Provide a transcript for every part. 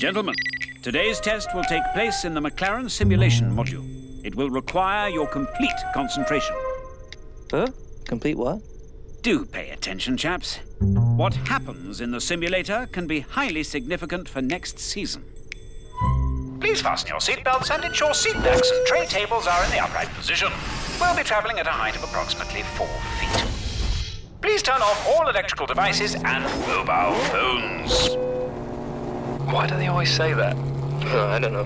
Gentlemen, today's test will take place in the McLaren simulation module. It will require your complete concentration. Huh? Complete what? Do pay attention, chaps. What happens in the simulator can be highly significant for next season. Please fasten your seatbelts and ensure seat backs and tray tables are in the upright position. We'll be traveling at a height of approximately four feet. Please turn off all electrical devices and mobile phones. Why do they always say that? Uh, I don't know.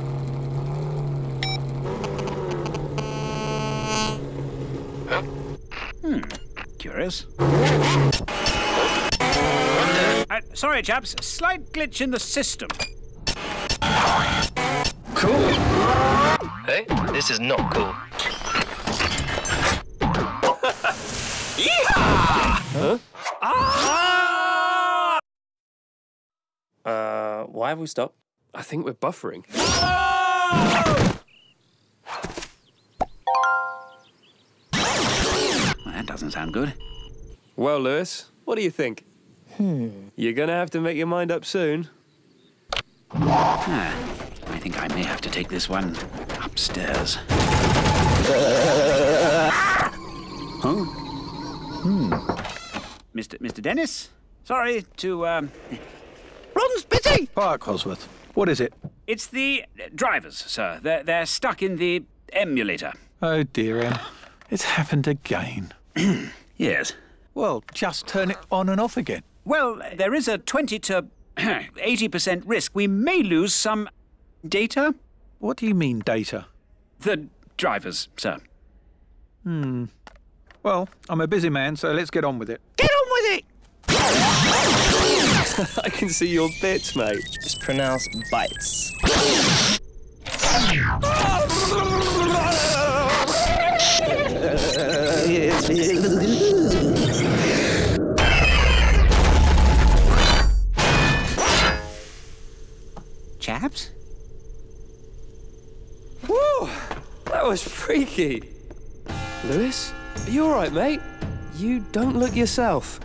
Hmm. Curious. Uh, sorry, chaps. Slight glitch in the system. Cool. Hey, this is not cool. Uh, why have we stopped? I think we're buffering. That doesn't sound good. Well, Lewis, what do you think? Hmm. You're gonna have to make your mind up soon. Ah, I think I may have to take this one upstairs. huh? Hmm. Mr. Mr. Dennis? Sorry to, um. Ron Spitty! Hi, Cosworth. What is it? It's the drivers, sir. They're, they're stuck in the emulator. Oh, dear, Em. It's happened again. Yes. Well, just turn it on and off again. Well, there is a 20 to 80% risk we may lose some data. What do you mean, data? The drivers, sir. Hmm. Well, I'm a busy man, so let's get on with it. Get on with it! I can see your bits, mate. It's pronounced bites. Chaps? Whoa! That was freaky. Lewis, are you alright, mate? You don't look yourself.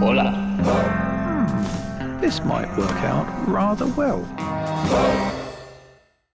Hola. Hmm, this might work out rather well.